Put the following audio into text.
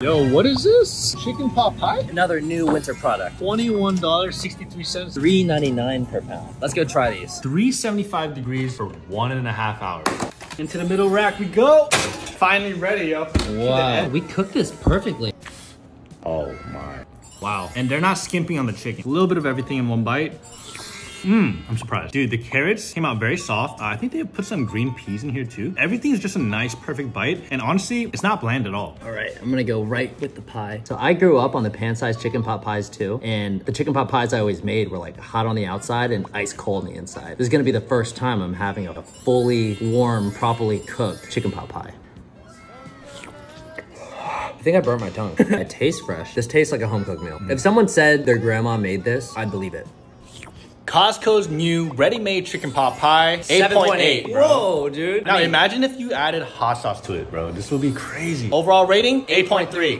Yo, what is this? Chicken pot pie? Another new winter product. $21.63. $3.99 per pound. Let's go try these. 375 degrees for one and a half hours. Into the middle rack we go. Finally ready, yo. Wow, we cooked this perfectly. Oh my. Wow. And they're not skimping on the chicken. A little bit of everything in one bite. Mmm, I'm surprised. Dude, the carrots came out very soft. Uh, I think they put some green peas in here too. Everything is just a nice, perfect bite. And honestly, it's not bland at all. All right, I'm gonna go right with the pie. So I grew up on the pan-sized chicken pot pies too. And the chicken pot pies I always made were like hot on the outside and ice cold on the inside. This is gonna be the first time I'm having a fully warm, properly cooked chicken pot pie. I think I burnt my tongue. it tastes fresh. This tastes like a home cooked meal. If someone said their grandma made this, I'd believe it. Costco's new ready-made chicken pot pie, 8.8. bro. Whoa, dude. Now imagine if you added hot sauce to it, bro. This would be crazy. Overall rating, 8.3.